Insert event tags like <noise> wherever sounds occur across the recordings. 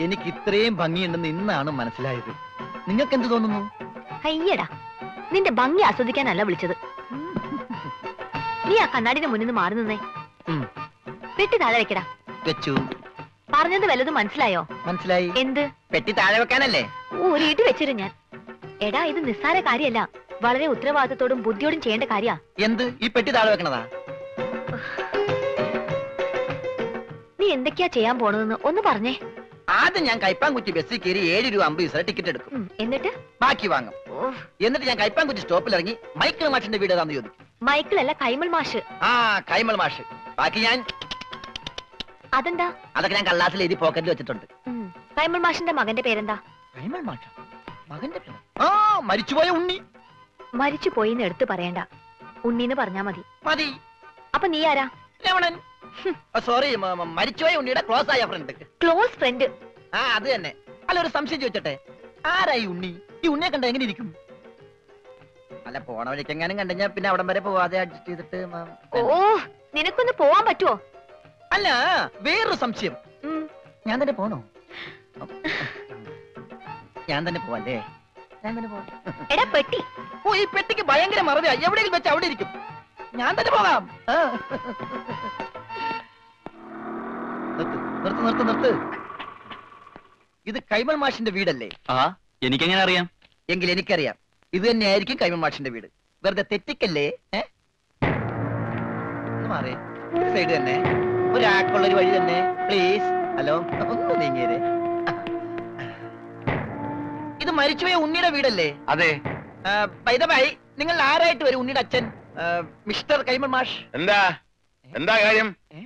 എനിക്ക് ഇത്രയും ഭംഗിയുണ്ടെന്ന് ഇന്നാണ് മനസ്സിലായത്. നിങ്ങൾക്ക് എന്ത് തോന്നുന്നു? അയ്യടാ നിന്റെ ഭംഗി ആസ്വദിക്കാനല്ല വിളിച്ചത്. നീ ആ കണ്ണാടിന്റെ മുന്നിൽ നിന്ന് മാറി നിന്നേ. ഉം. പെട്ടി താഴെ വെക്കടാ. വെച്ചു. പറഞ്ഞത് വല്ലതും മനസ്സിലായോ? മനസ്സിലായി. എന്ത്? പെട്ടി താഴെ വെക്കാനല്ലേ? ഒരു ഇടി വെച്ചിരു ഞാൻ. എടാ ഇത് നിസ്സാര കാര്യമല്ല വളരെ ഉത്തരവാദിത്തത്തോടും ബുദ്ധിയോടും ചെയ്യേണ്ട കാര്യാ. എന്ത്? ഈ പെട്ടി താഴെ വെക്കണതാ? നീ എന്തൊക്കെയാ ചെയ്യാൻ പോണതെന്ന് ഒന്ന് പറഞ്ഞേ. ആദ്യം ഞാൻ കൈപ്പാങ്കുറ്റി ബസ്സിൽ കയറി ഏഴ് രൂപ അമ്പത് പൈസ ടിക്കറ്റ് എടുക്കും എന്നിട്ട്? ബാക്കി വാങ്ങും. എന്നിട്ട് ഞാൻ കൈപ്പാങ്കുറ്റി സ്റ്റോപ്പിൽ ഇറങ്ങി മൈക്കിൾ മാഷിന്റെ വീട് ഏതാന്ന് ചോദിക്കും. മൈക്കിൾ അല്ല കൈമൾ മാഷ്. ആ കൈമൾ മാഷ്. ബാക്കി ഞാൻ അതെന്താ? അതൊക്കെ ഞാൻ കള്ളാസിൽ എഴുതി പോക്കറ്റിൽ വെച്ചിട്ടുണ്ട്. കൈമൾ മാഷിന്റെ മകന്റെ പേരെന്താ? കൈമൾ മാഷ? മകന്റെ പേര്? ആ മരിച്ചുപോയ ഉണ്ണി. മരിച്ചു പോയിന്ന് എടുത്തു പറയണ്ട. ഉണ്ണീന്ന് പറഞ്ഞാ മതി. മതി. അപ്പൊ നീ ആരാ? രമണൻ. സോറി മരിച്ചുപോയ ഉണ്ണിയുടെ ക്ലോസ് ആയ ഫ്രണ്ട് ക്ലോസ് ഫ്രണ്ട് ആ അത് തന്നെ. അല്ല ഒരു സംശയം ചോദിച്ചട്ടെ? ആരായി ഉണ്ണി? ഈ ഉണ്ണിയെ കണ്ട എങ്ങനെ ഇരിക്കും? അല്ല പോണ വഴിക്കെങ്ങാനും കണ്ടുകഴിഞ്ഞാ പിന്നെ അവിടം വരെ പോവാതെ അഡ്ജസ്റ്റ് ചെയ്തിട്ട് മ- ഓ നിനക്കൊന്ന് പോവാൻ പറ്റുമോ അല്ല വേറൊരു സംശയം. ഞാൻ തന്നെ പോണോ? ഞാൻ തന്നെ പോവല്ലേ? ഞാൻ തന്നെ പോവാം. എടാ പെട്ടി. ഓ ഈ പെട്ടിക്ക് ഭയങ്കര മറവിയാ. എവിടെയെങ്കിലും വെച്ച് അവിടെ ഇരിക്കും. ഞാൻ തന്നെ പോകാം. ആ. നിർത്ത് നിർത്ത് നിർത്ത് നിർത്ത്. ഇത് കൈമൾ മാഷിന്റെ വീടല്ലേ? ആ എനിക്കെങ്ങനെ അറിയാം? എങ്കിൽ എനിക്കറിയാം. ഇത് തന്നെയായിരിക്കും കൈമൾ മാഷിന്റെ വീട്. വെറുതെ തെറ്റിക്കല്ലേ? സൈഡ് തന്നെ. ഒരാൾക്കുള്ള ഒരു വഴി തന്നെ. പ്ലീസ് ഹലോ ഒന്ന് നീങ്ങിയേ ഇത് മരിച്ചുപോയ ഉണ്ണിയുടെ വീടല്ലേ? അതെ. ബൈ നിങ്ങൾ ആരായിട്ട് വരും ഉണ്ണിയുടെ അച്ഛൻ? മിസ്റ്റർ കൈമൾ മാഷ്. എന്താ? എന്താ കാര്യം? ഈ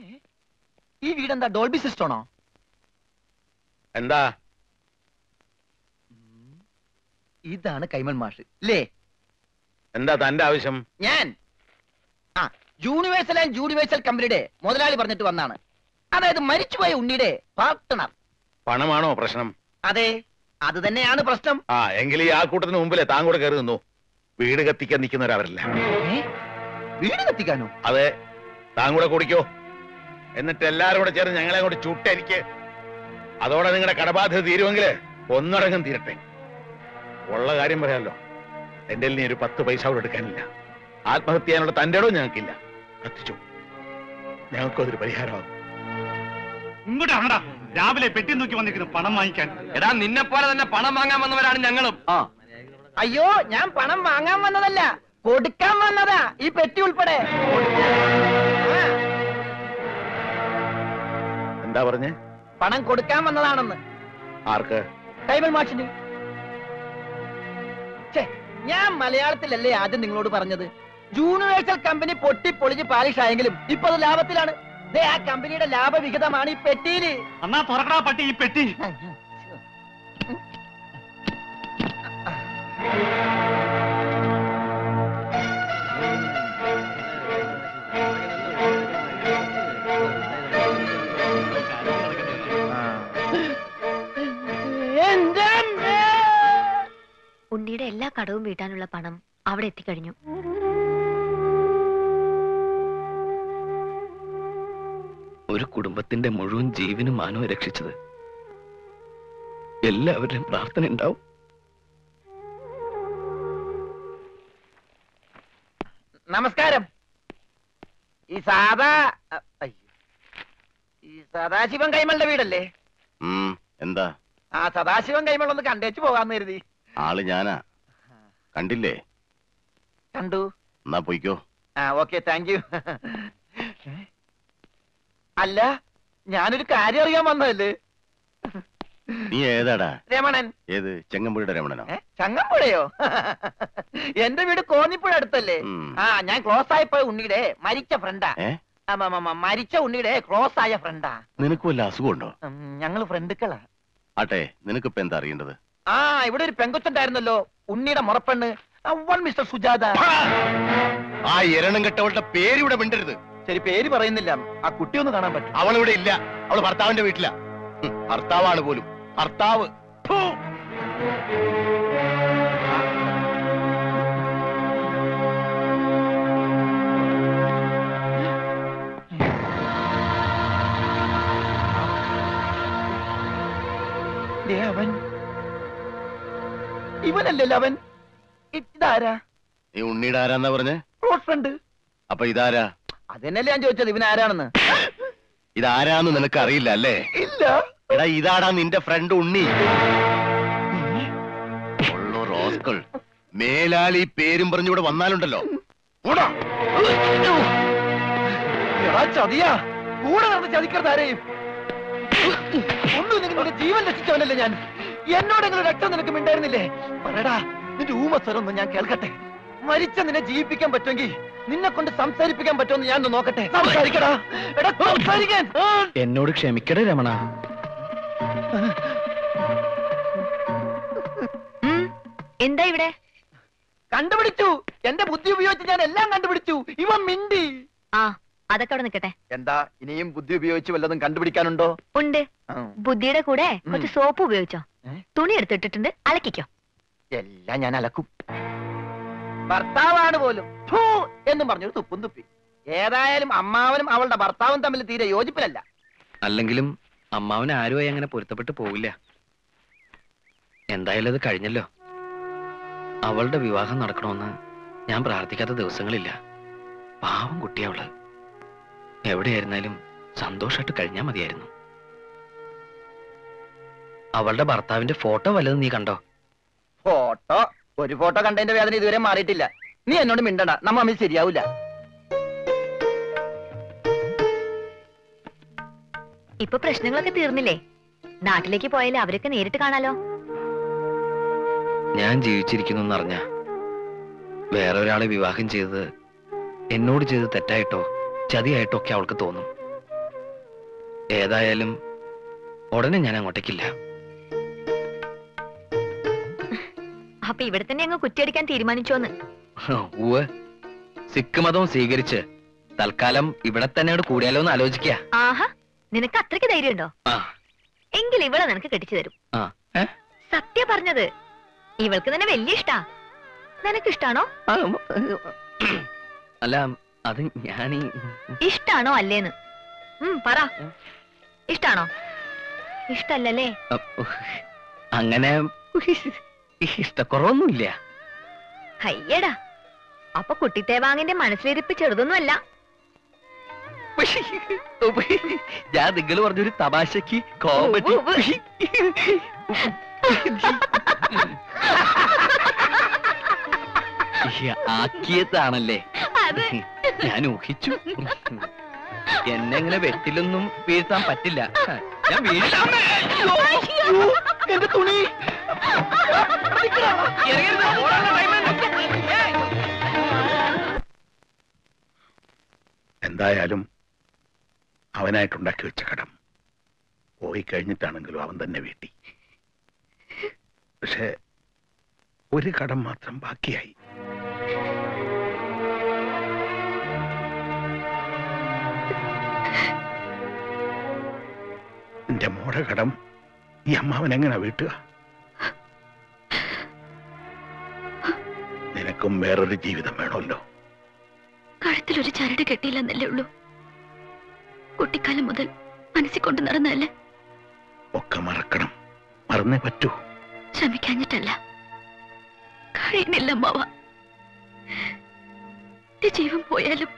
ഈ വീടെന്താ ഡോൾബി സിസ്റ്റോണോ എന്താ? ഇതാണ് കൈമൾ മാഷ്. അല്ലേ എന്താ തന്റെ ആവശ്യം? ഞാൻ. ആ യൂണിവേഴ്സൽ ആൻഡ് യൂണിവേഴ്സൽ കമ്പനിയുടെ മുതലാളി പറഞ്ഞിട്ട് വന്നാണ്. അതായത് മരിച്ചുപോയ ഉണ്ണിയുടെ പാർട്ട്ണർ പണമാണോ പ്രശ്നം? അതെ അത് തന്നെയാണ് പ്രശ്നം. ആ എങ്കിൽ ഈ കൂട്ടത്തിന് മുമ്പിലെ താൻ കൂടെ കയറി നിന്നു. വീട് കത്തിക്കാൻ നിൽക്കുന്നവരവരല്ല. ഏ? വീട് കത്തിക്കാനോ? അതെ താൻ കൂടെ കുടിക്കോ. എന്നിട്ട് എല്ലാരും കൂടെ ചേർന്ന് ഞങ്ങളെ കൂടെ ചുട്ടെനിക്ക് അതോടെ നിങ്ങളുടെ കടബാധ്യത തീരുമെങ്കിൽ ഒന്നടങ്കം തീരട്ടെ. ഉള്ള കാര്യം പറയാമല്ലോ എന്റെ നീ ഒരു പത്ത് പൈസ അവിടെ എടുക്കാനില്ല. ആത്മഹത്യ ചെയ്യാനുള്ള തന്റെ ഇടവും ഞങ്ങൾക്കില്ല. കത്തിച്ചു. ഞങ്ങൾക്കതൊരു പരിഹാരമാകും. ഇങ്ങോട്ട് ആണടാ രാവിലെ പെട്ടി നോക്കി വന്നിരിക്കുന്നു പണം വാങ്ങിക്കാൻ. എടാ നിന്നെ പോലെ തന്നെ പണം വാങ്ങാൻ വന്നവരാണ് ഞങ്ങളും. അയ്യോ ഞാൻ പണം വാങ്ങാൻ വന്നതല്ല. കൊടുക്കാൻ വന്നതാ. ഈ പെട്ടി ഉൾപ്പെടെ. എന്താ പറഞ്ഞേ? പണം കൊടുക്കാൻ വന്നതാണെന്ന്. ആർക്ക്? കൈമൾ മാഷിന്. ഛെ, ഞാൻ മലയാളത്തിലല്ലേ ആദ്യം നിങ്ങളോട് പറഞ്ഞത്? യൂണിവേഴ്സൽ കമ്പനി പൊട്ടി പൊളിഞ്ഞ് പാലിഷ് ആയെങ്കിലും ഇപ്പൊ അത് ലാഭത്തിലാണ്. ദേ ആ കമ്പനിയുടെ ലാഭവിഹിതമാണ് ഈ പെട്ടിയിൽ. അന്നാ തുറക്കടാ പട്ടി ഈ പെട്ടി. കടവും വീട്ടാനുള്ള പണം അവിടെ എത്തിക്കഴിഞ്ഞു. ഒരു കുടുംബത്തിന്റെ മുഴുവൻ ജീവനും മാനവും രക്ഷിച്ചത്. എല്ലാവരുടെയും പ്രാർത്ഥന ഉണ്ടാവും. നമസ്കാരം. ഈ സാദാ ഈ സദാശിവൻ കൈമളുടെ വീടല്ലേ? എന്താ? ആ സദാശിവൻ കൈമൾ ഒന്ന് കണ്ടേച്ചു പോകാന്ന് കരുതി. ആൾ ഞാനാ. കണ്ടില്ലേ? കണ്ടു. എന്നാ പോയിക്കോ. ആ ഓക്കെ താങ്ക് യു അല്ല ഞാനൊരു കാര്യം അറിയാൻ വന്നതല്ലേ? നീ ഏതാടാ? രമണൻ. ഏത്? ചെങ്ങമ്പുഴയുടെ രമണനോ? ചെങ്ങമ്പുഴയോ? എന്റെ വീട് കോന്നിപ്പുഴ അടുത്തല്ലേ? ആ ഞാൻ ക്ലോസ് ആയപ്പോ ഉണ്ണിയുടെ മരിച്ച ഫ്രണ്ടാ. മരിച്ച ഉണ്ണിയുടെ ക്ലോസ് ആയ ഫ്രണ്ടാ. നിനക്ക് വല്ല അസുഖമുണ്ടോ? ഞങ്ങൾ ഫ്രണ്ടുക്കളാ ആട്ടെ നിനക്കിപ്പോ എന്താ അറിയേണ്ടത്? ആ ഇവിടെ ഒരു പെങ്കൊച്ചുണ്ടായിരുന്നല്ലോ. ഉണ്ണിയുടെ മുറപ്പെണ്ണ്. അവൻ മിസ്റ്റർ സുജാത. ആ എരണം കെട്ടവളുടെ പേര് ഇവിടെ മിണ്ടരുത്. ശരി പേര് പറയുന്നില്ല. ആ കുട്ടി ഒന്ന് കാണാൻ പറ്റും. അവളിവിടെ ഇല്ല. അവൾ ഭർത്താവിന്റെ വീട്ടിലാ. ഭർത്താവാണ് പോലും. ഭർത്താവ്. അവൻ ഇവനല്ലല്ലോ അവൻ. ഇ- ഇതാരാ? നീ ഉണ്ണിയുടെ ആരാന്നാ പറഞ്ഞേ? Close friend. അപ്പൊ ഇതാരാ? അതന്നെയല്ലേ ഞാൻ ചോദിച്ചത് ഇവൻ ആരാണെന്ന് ഇതാരാന്ന് നിനക്ക് അറിയില്ല അല്ലേ? ഇല്ല. എടാ ഇതാടാ നിന്റെ ഫ്രണ്ട് ഉണ്ണി. ഉള്ളു റോസ്കൾ മേലാൽ ഈ പേരും പറഞ്ഞിവിടെ വന്നാലുണ്ടല്ലോ. എടാ ചതിയാ. കൂടെ നടന്ന് ചതിക്കരുത് ആരെയും. ഒന്നും നിങ്ങളുടെ ജീവൻ രക്ഷിച്ചവനല്ലേ ഞാൻ. എന്നോടെങ്കിലും രക്തം നിനക്ക് മിണ്ടായിരുന്നില്ലേ? പറടാ നിന്റെ ഊമസ്വരൊന്നും ഞാൻ കേൾക്കട്ടെ. മരിച്ച നിന്നെ ജീവിപ്പിക്കാൻ പറ്റുമെങ്കിൽ നിന്നെ കൊണ്ട് സംസാരിപ്പിക്കാൻ പറ്റുമെന്ന് ഞാൻ നോക്കട്ടെ. സംസാരിക്കടാ. എടാ സംസാരിക്കാൻ. എന്നോട് ക്ഷമിക്കടേ രമണ. എന്താ ഇവിടെ? കണ്ടുപിടിച്ചു. എന്റെ ബുദ്ധി ഉപയോഗിച്ച് ഞാൻ എല്ലാം കണ്ടുപിടിച്ചു. ഇവൻ മിണ്ടി. ആ അതൊക്കെ അവിടെ നിക്കട്ടെ. എന്താ ഇനിയും ബുദ്ധി ഉപയോഗിച്ച് വല്ലതും കണ്ടുപിടിക്കാനുണ്ടോ? ഉണ്ട്. ബുദ്ധിയുടെ കൂടെ കുറച്ച് സോപ്പ് ഉപയോഗിച്ചോ? തുണി എടുത്തിട്ടിട്ടുണ്ട് അലക്കിക്കോ. എല്ലാം ഞാൻ അലക്കും. ഭർത്താവാണ് പോലും. എന്നും പറഞ്ഞൊരു തുപ്പും തുപ്പി. ഏതായാലും അമ്മാവനും അവളുടെ ഭർത്താവും തമ്മിൽ തീരെ യോജിപ്പിലല്ല. അല്ലെങ്കിലും അമ്മാവൻ ആരുമായി അങ്ങനെ പൊരുത്തപ്പെട്ട് പോവില്ല. എന്തായാലും അത് കഴിഞ്ഞല്ലോ. അവളുടെ വിവാഹം നടക്കണമെന്ന് ഞാൻ പ്രാർത്ഥിക്കാത്ത ദിവസങ്ങളില്ല. പാവം കുട്ടിയാവൾ എവിടെയായിരുന്നാലും സന്തോഷമായിട്ട് കഴിഞ്ഞാൽ മതിയായിരുന്നു. അവളുടെ ഭർത്താവിന്റെ ഫോട്ടോ വല്ലതും നീ കണ്ടോ? ഫോട്ടോ? ഒരു ഫോട്ടോ കണ്ടതിന്റെ വേദന ഇതുവരെ മാറിയിട്ടില്ല. നീ എന്നോട് മിണ്ടണ്ട. നമ്മ തമ്മിൽ ശരിയാവൂല. ഇപ്പൊ പ്രശ്നങ്ങളൊക്കെ തീർന്നില്ലേ? നാട്ടിലേക്ക് പോയാലേ അവരൊക്കെ നേരിട്ട് കാണാലോ? ഞാൻ ജീവിച്ചിരിക്കുന്നു എന്നറിഞ്ഞ വേറെ ഒരാളെ വിവാഹം ചെയ്തത് എന്നോട് ചെയ്ത് തെറ്റായിട്ടോ ചതിയായിട്ടോ ഒക്കെ അവൾക്ക് തോന്നും. ഏതായാലും ഉടനെ ഞാൻ അങ്ങോട്ടേക്കില്ല. അപ്പൊ ഇവിടെ തന്നെ അങ്ങ് കുറ്റിയടിക്കാൻ തീരുമാനിച്ചോന്ന്. സിഖ് മതവും സ്വീകരിച്ച് തൽക്കാലം ഇവിടെ തന്നെ കൂടിയാലോന്ന് കൂടിയാലോ എന്ന് ആലോചിക്കുക ആഹാ നിനക്ക് അത്രയ്ക്ക് ധൈര്യമുണ്ടോ എങ്കിൽ ഇവളെ നിനക്ക് കെട്ടിച്ചു തരും? സത്യ പറഞ്ഞത്. ഇവൾക്ക് തന്നെ വലിയ ഇഷ്ടാ. നിനക്ക് ഇഷ്ടാണോ അല്ല അത് ഞാൻ ഇഷ്ടാണോ അല്ലേന്ന്? പറ. ഇഷ്ടാണോ? ഇഷ്ടല്ലേ അങ്ങനെ ഇഷ്ടക്കുറവൊന്നുമില്ല അയ്യടാ അപ്പൊ കുട്ടിത്തേവാങ്ങിന്റെ മനസ്സിലിരിപ്പ് ചെറുതൊന്നുമല്ല. ഞാൻ നിങ്ങൾ പറഞ്ഞൊരു തമാശക്ക് കോമഡി ആക്കിയതാണല്ലേ? ഞാൻ ഊഹിച്ചു. എന്നെ ഇങ്ങനെ വെട്ടിലൊന്നും വീഴ്ത്താൻ പറ്റില്ല. ഞാൻ വീഴ്ത്താൻ എന്റെ തുണി. എന്തായാലും അവനായിട്ടുണ്ടാക്കി വെച്ച കടം പോയി കഴിഞ്ഞിട്ടാണെങ്കിലും അവൻ തന്നെ വീട്ടി. പക്ഷെ ഒരു കടം മാത്രം ബാക്കിയായി. എന്റെ മോടെ കടം ഈ അമ്മാവൻ എങ്ങനെ വീട്ടുക? നിനക്കും വേറൊരു ജീവിതം വേണമല്ലോ. കഴുത്തിലൊരു ചരട് കെട്ടിയില്ലെന്നല്ലേ ഉള്ളൂ. കുട്ടിക്കാലം മുതൽ മനസ്സിൽ കൊണ്ട് നടന്നല്ലേ ഒക്കെ മറക്കണം. മറന്നേ പറ്റൂ. ശ്രമിക്കാഞ്ഞിട്ടല്ല കഴിയുന്നില്ല അമ്മാവ. എന്റെ ജീവൻ പോയാലും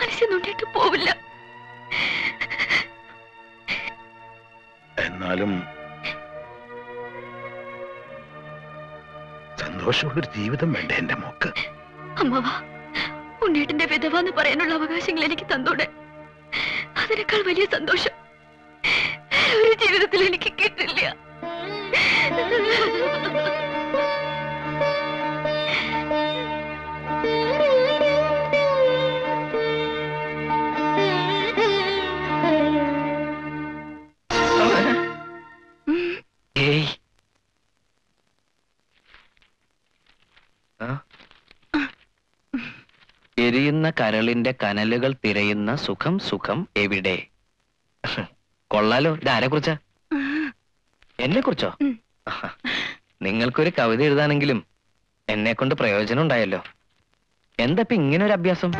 മനസ്സിൽ നോണ്ടിട്ട് പോവില്ല. എന്നാലും സന്തോഷമുള്ളൊരു ജീവിതം വേണ്ട എന്റെ മോക്ക്? അമ്മവാ ഉണ്ണേട്ടന്റെ എന്ന് പറയാനുള്ള അവകാശങ്ങൾ എനിക്ക് തന്നൂടെ. അതിനേക്കാൾ വലിയ സന്തോഷം ഒരു ജീവിതത്തിൽ എനിക്ക് കിട്ടില്ല. തിരിയുന്ന കരളിന്റെ കനലുകൾ തിരയുന്ന സുഖം സുഖം എവിടെ? കൊള്ളാലോ ഇതാരെ കുറിച്ചാ? എന്നെ കുറിച്ചോ? നിങ്ങൾക്കൊരു കവിത എഴുതാനെങ്കിലും എന്നെ കൊണ്ട് പ്രയോജനം ഉണ്ടായല്ലോ. എന്താ ഇങ്ങനെ ഒരു അഭ്യാസം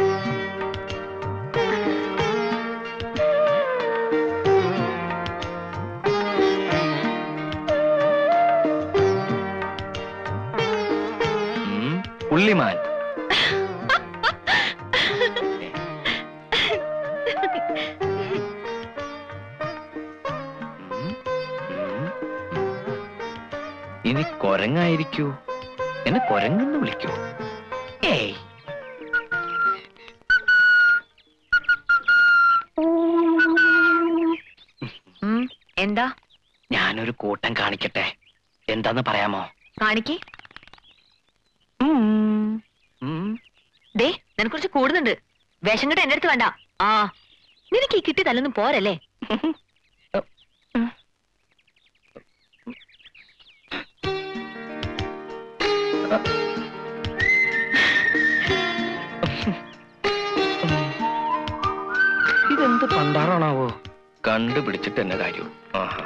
ഉള്ളിമാൻ. കൊരങ്ങായിരിക്കൂ. എന്നെ കൊരങ്ങെന്ന് വിളിക്കൂ. ഏയ്. എന്താ? ഞാനൊരു കൂട്ടം കാണിക്കട്ടെ. എന്താന്ന് പറയാമോ? കാണിക്കേ. ദേ നിനക്ക് കുറച്ച് കൂടുന്നുണ്ട്. വേഷം കെട്ട് എന്റെ അടുത്ത് വേണ്ട. ആ നിനക്ക് ഈ കിട്ടി തലൊന്നും പോരല്ലേ? <laughs> ഇതെന്ത് പണ്ടാറാണാവോ? കണ്ടുപിടിച്ചിട്ട് എന്നെ കാര്യം. ആഹാ.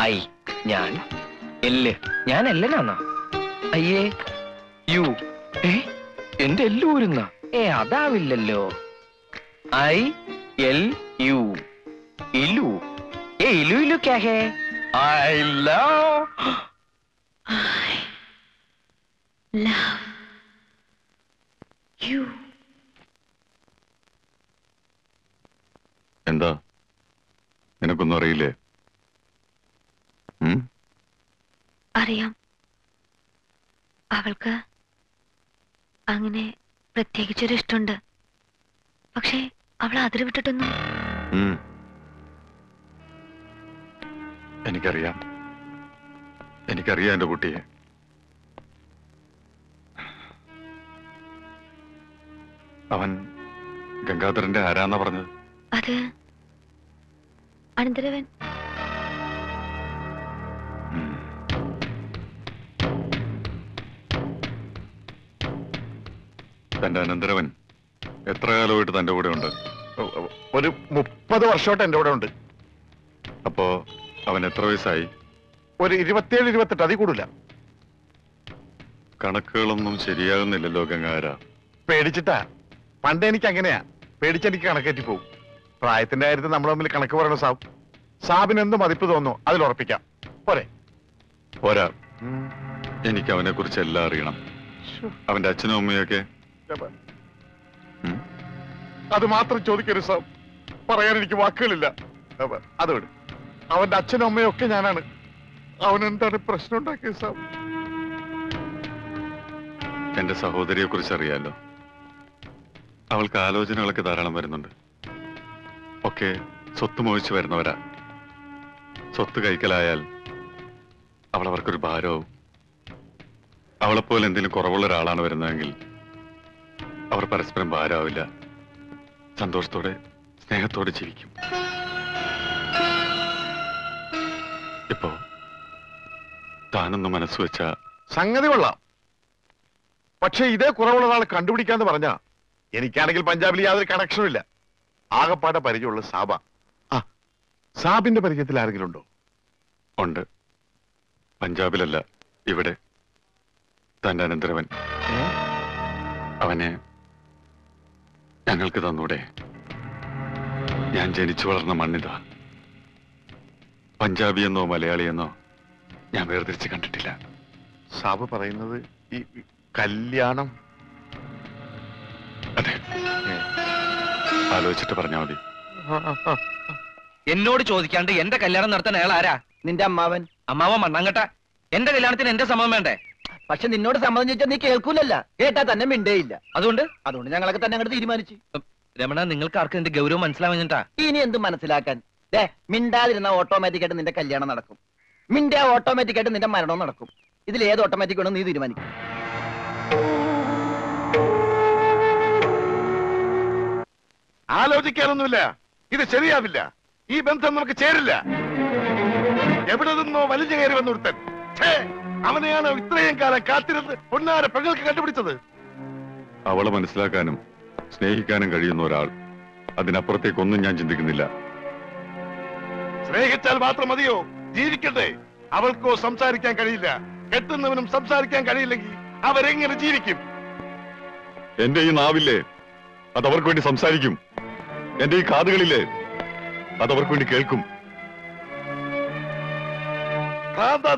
ഐ ഞാൻ. എല്ല്. ഞാൻ എല്ലനാണോ അയ്യേ യു. ഏ? എന്റെ എല്ല് ഊരുന്ന? ഏ അതാവില്ലല്ലോ. I L U. ഇലു. ഏ ഇലു ഇലു ക്യാ ഹേ? I love love you. എന്താ നിനക്കൊന്നും അറിയില്ലേ? അറിയാം അവൾക്ക് അങ്ങനെ പ്രത്യേകിച്ചൊരു ഇഷ്ടമുണ്ട് പക്ഷേ അവൾ അതിര് വിട്ടിട്ടൊന്നും. എനിക്കറിയാം എനിക്കറിയാം എന്റെ കുട്ടിയെ. അവൻ ഗംഗാധരന്റെ ആരാന്നാ പറഞ്ഞത്? അത് അനന്തരവൻ. തന്റെ അനന്തരവൻ എത്ര കാലമായിട്ട് തന്റെ കൂടെ ഉണ്ട് ഒരു മുപ്പത് വർഷമായിട്ട് എന്റെ കൂടെ ഉണ്ട് അപ്പോ അവൻ എത്ര വയസ്സായി? ഒരു ഇരുപത്തിയേഴ് ഇരുപത്തെട്ട് അതി കൂടില്ല കണക്കുകളൊന്നും ശരിയാകുന്നില്ല ഗംഗാര പേടിച്ചിട്ടാ. പണ്ട് എനിക്ക് അങ്ങനെയാ പേടിച്ചെനിക്ക് കണക്കേറ്റി പോകും പ്രായത്തിന്റെ കാര്യത്തിൽ നമ്മൾ തമ്മിൽ കണക്ക് പറയണ സാബ് സാബിന് എന്ത് മതിപ്പ് തോന്നുന്നു അതിൽ ഉറപ്പിക്കാം. പോരെ. പോരാ. എനിക്ക് അവനെ കുറിച്ച് എല്ലാം അറിയണം അവന്റെ അച്ഛനും അമ്മയൊക്കെ? അത് മാത്രം ചോദിക്കരുത് സാബ്. പറയാൻ എനിക്ക് വാക്കുകളില്ല. അത് വിട്. അവന്റെ അച്ഛനും അമ്മയൊക്കെ ഞാനാണ്. അവൻ എന്താണ് പ്രശ്നം ഉണ്ടാക്കിയത് സാബ്? എന്റെ സഹോദരിയെ കുറിച്ച് അറിയാലോ. അവൾക്ക് ആലോചനകളൊക്കെ ധാരാളം വരുന്നുണ്ട്. ഒക്കെ സ്വത്ത് മോഹിച്ചു വരുന്നവരാ. സ്വത്ത് കൈക്കലായാൽ അവൾ അവർക്കൊരു ഭാരവും. അവളെപ്പോലെ എന്തെങ്കിലും കുറവുള്ള ഒരാളാണ് വരുന്നതെങ്കിൽ അവർ പരസ്പരം ഭാരമാവില്ല. സന്തോഷത്തോടെ സ്നേഹത്തോടെ ജീവിക്കും. ഇപ്പോ താനൊന്ന് മനസ്സ് വെച്ച സംഗതി കൊള്ളാം. പക്ഷെ ഇതേ കുറവുള്ള ആളെ കണ്ടുപിടിക്കാന്ന് പറഞ്ഞ എനിക്കാണെങ്കിൽ പഞ്ചാബിൽ യാതൊരു കണക്ഷനും ഇല്ല. ആകപ്പാടെ പരിചയമുള്ള സാബ. ആ സാബിന്റെ പരിചയത്തിൽ ആരെങ്കിലും ഉണ്ടോ? ഉണ്ട്. പഞ്ചാബിലല്ല ഇവിടെ. തന്റെ അനന്തരവൻ. അവനെ ഞങ്ങൾക്ക് തന്നൂടെ. ഞാൻ ജനിച്ചു വളർന്ന മണ്ണിതാ. പഞ്ചാബി എന്നോ മലയാളി എന്നോ ഞാൻ വേർതിരിച്ച് കണ്ടിട്ടില്ല. സാബ് പറയുന്നത് ഈ കല്യാണം. അതെ. ആലോചിച്ചിട്ട് പറഞ്ഞാൽ മതി. എന്നോട് ചോദിക്കാണ്ട് എന്റെ കല്യാണം നടത്താൻ അയാൾ ആരാ? നിന്റെ അമ്മാവൻ. അമ്മാവൻ മണ്ണാങ്കട്ട. എന്റെ കല്യാണത്തിന് എന്റെ സമ്മതം വേണ്ടേ? പക്ഷെ നിന്നോട് സമ്മതം ചോദിച്ചാൽ നീ കേൾക്കൂലല്ല. കേട്ടാ തന്നെ മിണ്ടേയില്ല. അതുകൊണ്ട്? അതുകൊണ്ട് ഞങ്ങളൊക്കെ തന്നെ അങ്ങോട്ട് തീരുമാനിച്ചു. രമണ നിങ്ങൾക്ക് ആർക്കും എന്റെ ഗൗരവം മനസ്സിലാവുന്നിട്ടാ ഇനി എന്ത് മനസ്സിലാക്കാൻ? ദേ മിണ്ടാതിരുന്ന ഓട്ടോമാറ്റിക്കായിട്ട് നിന്റെ കല്യാണം നടക്കും. മിണ്ടാ ഓട്ടോമാറ്റിക് ആയിട്ട് നിന്റെ മരണവും നടക്കും. ഇതിൽ ഏത് ഓട്ടോമാറ്റിക് വേണം നീ തീരുമാനിക്കും. ആലോചിക്കാനൊന്നുമില്ല. ഇത് ശരിയാവില്ല. ഈ ബന്ധം നമുക്ക് ചേരില്ല. എവിടെ നിന്നോ വലിഞ്ഞു കയറി വന്നൊരുത്തൻ ഛേ, അവനെയാണ് ഇത്രയും കാലം കാത്തിരുന്ന് പൊന്നാര പെങ്ങൾക്ക് കണ്ടുപിടിച്ചത്. അവളെ മനസ്സിലാക്കാനും സ്നേഹിക്കാനും കഴിയുന്ന ഒരാൾ. അതിനപ്പുറത്തേക്കൊന്നും ഞാൻ ചിന്തിക്കുന്നില്ല. സ്നേഹിച്ചാൽ മാത്രം മതിയോ? ജീവിക്കട്ടെ. അവൾക്കോ സംസാരിക്കാൻ കഴിയില്ല. കെട്ടുന്നവനും സംസാരിക്കാൻ കഴിയില്ലെങ്കിൽ അവരെങ്ങനെ ജീവിക്കും? എന്റെ ഈ നാവില്ലേ അത് അവർക്ക് വേണ്ടി സംസാരിക്കും. എന്റെ ഈ കാതുകളില്ലേ അത് അവർക്ക് വേണ്ടി കേൾക്കും.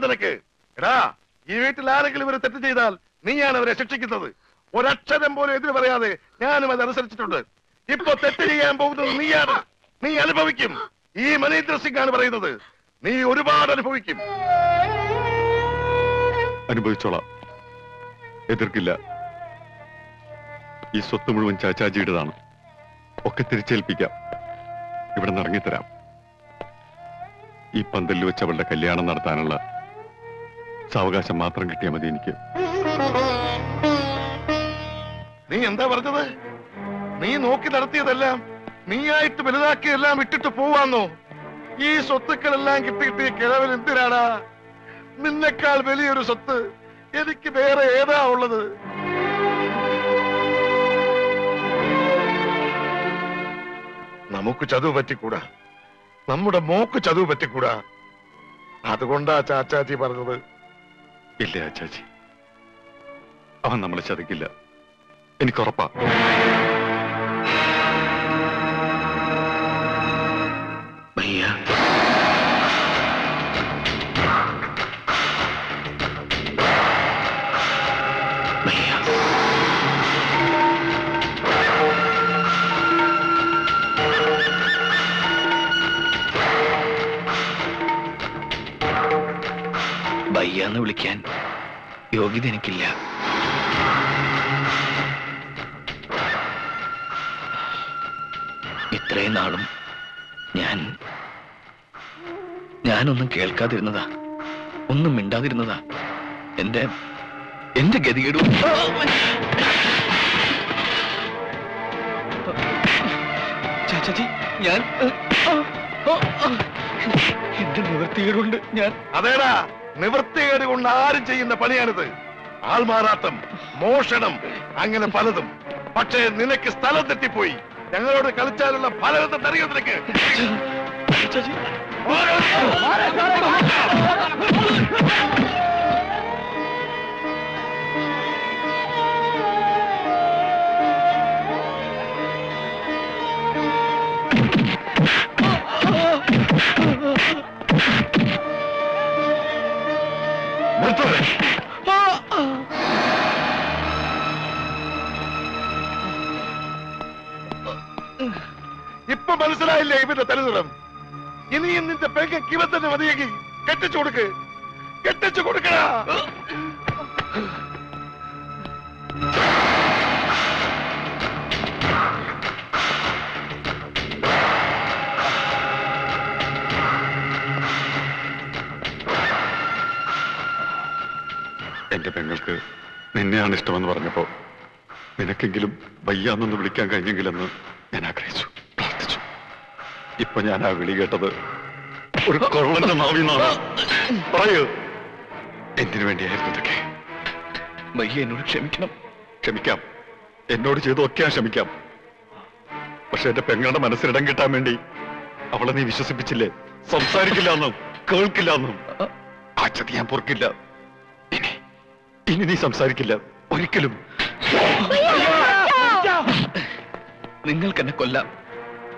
നിനക്ക്. എടാ ഈ വീട്ടിൽ ആരെങ്കിലും ഇവരെ തെറ്റ് ചെയ്താൽ നീയാണ് അവരെ ശിക്ഷിക്കുന്നത്. ഒരക്ഷരം പോലും എതിര് പറയാതെ ഞാനും അത് അനുസരിച്ചിട്ടുണ്ട്. ഇപ്പൊ തെറ്റ് ചെയ്യാൻ പോകുന്നത് നീയാണ്. നീ അനുഭവിക്കും. ഈ മനീന്ദ്ര സിംഗ് ആണ് പറയുന്നത്. നീ ഒരുപാട് അനുഭവിക്കും. അനുഭവിച്ചോളാം. എതിർക്കില്ല. ഈ സ്വത്ത് മുഴുവൻ ചാച്ചാജിയുടേതാണ്. ഒക്കെ തിരിച്ചേൽപ്പിക്കാം. ഇവിടെ നിന്ന് ഇറങ്ങിത്തരാം. ഈ പന്തലിൽ വെച്ച് അവളുടെ കല്യാണം നടത്താനുള്ള സാവകാശം മാത്രം കിട്ടിയാൽ മതി എനിക്ക്. നീ എന്താ പറഞ്ഞത്? നീ നോക്കി നടത്തിയതെല്ലാം നീയായിട്ട് വലുതാക്കിയെല്ലാം ഇട്ടിട്ട് പോവാന്നോ? ഈ സ്വത്തുക്കളെല്ലാം കിട്ടിയിട്ട് കിഴവൻ എന്തിനാടാ? നിന്നെക്കാൾ വലിയൊരു സ്വത്ത് എനിക്ക് വേറെ ഏതാ ഉള്ളത്? നമുക്ക് ചതുവ് പറ്റിക്കൂടാ. നമ്മുടെ മോക്ക് ചതുവ് പറ്റിക്കൂടാ. അതുകൊണ്ടാ ചാച്ചാജി പറഞ്ഞത്. ഇല്ല ചാച്ചാജി അവൻ നമ്മളെ ചതിക്കില്ല. എനിക്കുറപ്പാ. ഭയ്യ എന്ന് വിളിക്കാൻ യോഗ്യത എനിക്കില്ല. ഇത്രയും നാളും ഞാൻ ഞാനൊന്നും കേൾക്കാതിരുന്നതാ. ഒന്നും മിണ്ടാതിരുന്നതാ. എന്റെ എന്റെ ഗതികേട്. ചാച്ചാജി ഞാൻ എന്റെ നിവൃത്തികേടുണ്ട് ഞാൻ. അതേടാ. നിവൃത്തികേട് കൊണ്ട് ആരും ചെയ്യുന്ന പണിയാണിത് ആൾമാറാട്ടം മോഷണം അങ്ങനെ പലതും പക്ഷേ നിനക്ക് സ്ഥലം തെറ്റിപ്പോയി ഞങ്ങളോട് കളിച്ചാലുള്ള ഫലത്തെ തറിയോ നിനക്ക് മനസ്സിലായില്ലേ ഇവന്റെ തരുതരം ഇനിയും നിന്റെ പെങ്ങൾക്ക് ഇവൻ തന്നെ മതിയെങ്കിൽ കെട്ടിച്ചു കൊടുക്ക്. കെട്ടിച്ചു കൊടുക്കടാ. എന്റെ പെങ്ങൾക്ക് നിന്നെയാണ് ഇഷ്ടമെന്ന് പറഞ്ഞപ്പോ നിനക്കെങ്കിലും വയ്യാന്നൊന്ന് വിളിക്കാൻ കഴിഞ്ഞെങ്കിലെന്ന് ഞാൻ ആഗ്രഹിച്ചു. ഇപ്പൊ ഞാൻ ആ വിളി കേട്ടത്. ഒരു കൊള്ളന്റെ നാവിന്നാണ് പറയൂ. എന്തിനു വേണ്ടിയായിരുന്നു ഇതൊക്കെ? മയ്യ എന്നോട് ക്ഷമിക്കണം. ക്ഷമിക്കാം. എന്നോട് ചെയ്തൊക്കെയാ ക്ഷമിക്കാം. പക്ഷെ എന്റെ പെങ്ങളുടെ മനസ്സിലിടം കിട്ടാൻ വേണ്ടി അവളെ നീ വിശ്വസിപ്പിച്ചില്ലേ? സംസാരിക്കില്ല എന്നും കേൾക്കില്ല എന്നും ആ ചതി ഞാൻ പൊറുക്കില്ല. ഇനി ഇനി നീ സംസാരിക്കില്ല. ഒരിക്കലും. നിങ്ങൾക്ക് എന്നെ കൊല്ലാം.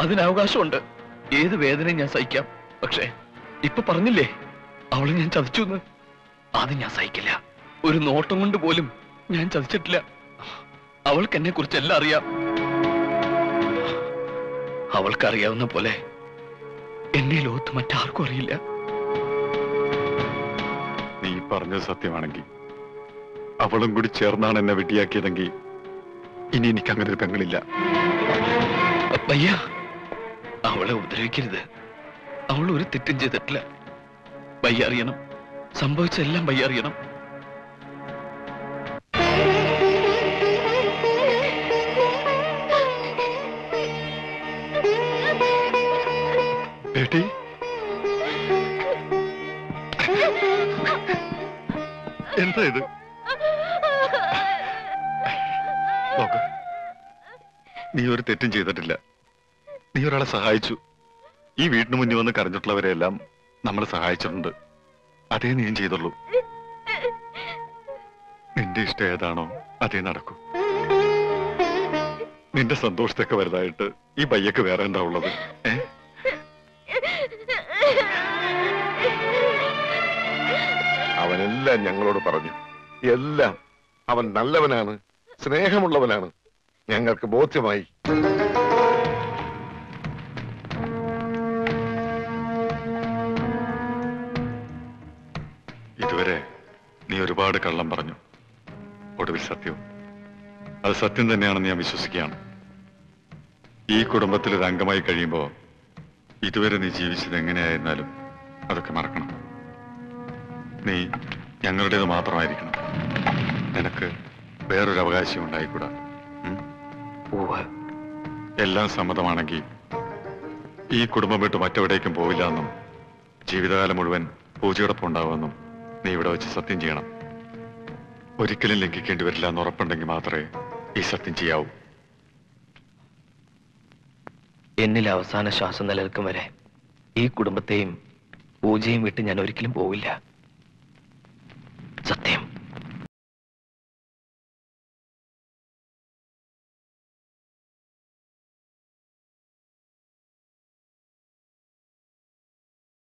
അതിന് അവകാശമുണ്ട്. ഏത് വേദനയും ഞാൻ സഹിക്കാം. പക്ഷേ ഇപ്പൊ പറഞ്ഞില്ലേ അവളെ ഞാൻ ചതിച്ചു എന്ന് അത് ഞാൻ സഹിക്കില്ല. ഒരു നോട്ടം കൊണ്ട് പോലും ഞാൻ ചതിച്ചിട്ടില്ല. അവൾക്ക് എന്നെ കുറിച്ച് എല്ലാം അറിയാം. അവൾക്കറിയാവുന്ന പോലെ എന്നെ ലോകത്ത് മറ്റാർക്കും അറിയില്ല. നീ പറഞ്ഞത് സത്യമാണെങ്കിൽ അവളും കൂടി ചേർന്നാണ് എന്നെ വെട്ടിയാക്കിയതെങ്കിൽ ഇനി എനിക്ക് അങ്ങനെ ഒരു പെങ്ങളില്ല അവളെ ഉപദ്രവിക്കരുത്. അവൾ ഒരു തെറ്റും ചെയ്തിട്ടില്ല. വയ്യറിയണം. സംഭവിച്ചെല്ലാം വയ്യറിയണം. എന്താ ഇത്? <laughs> നോക്ക്. നീ ഒരു തെറ്റും ചെയ്തിട്ടില്ല. നീ ഒരാളെ സഹായിച്ചു. ഈ വീടിന് മുന്നിൽ വന്ന് കരഞ്ഞിട്ടുള്ളവരെയെല്ലാം നമ്മൾ സഹായിച്ചിട്ടുണ്ട്. അതേ നീയും ചെയ്തുള്ളൂ. നിന്റെ ഇഷ്ടം ഏതാണോ അതേ നടക്കൂ. നിന്റെ സന്തോഷത്തൊക്കെ വലുതായിട്ട് ഈ പയ്യക്ക് വേറെ എന്താ ഉള്ളത്? അവനെല്ലാം ഞങ്ങളോട് പറഞ്ഞു. എല്ലാം അവൻ നല്ലവനാണ് സ്നേഹമുള്ളവനാണ്. ഞങ്ങൾക്ക് ബോധ്യമായി. നീ ഒരുപാട് കള്ളം പറഞ്ഞു. ഒടുവിൽ സത്യവും. അത് സത്യം തന്നെയാണെന്ന് ഞാൻ വിശ്വസിക്കുകയാണ്. ഈ കുടുംബത്തിൽ ഒരു അംഗമായി കഴിയുമ്പോൾ ഇതുവരെ നീ ജീവിച്ചത് എങ്ങനെയായിരുന്നാലും അതൊക്കെ മറക്കണം. നീ ഞങ്ങളുടേത് മാത്രമായിരിക്കണം. നിനക്ക് വേറൊരു അവകാശം ഉണ്ടായിക്കൂടാ? എല്ലാം സമ്മതമാണെങ്കിൽ ഈ കുടുംബം വിട്ട് മറ്റെവിടേക്കും പോവില്ല എന്നും ജീവിതകാലം മുഴുവൻ പൂജയോടൊപ്പം ഉണ്ടാവുമെന്നും നീ ഇവിടെ വെച്ച് സത്യം ചെയ്യണം. ഒരിക്കലും ലംഘിക്കേണ്ടി വരില്ല എന്ന് ഉറപ്പുണ്ടെങ്കിൽ മാത്രമേ ഈ സത്യം ചെയ്യാവൂ. എന്നിൽ അവസാന ശ്വാസം നിലനിൽക്കും വരെ ഈ കുടുംബത്തെയും പൂജയും വിട്ട് ഞാൻ ഒരിക്കലും പോവില്ല. സത്യം.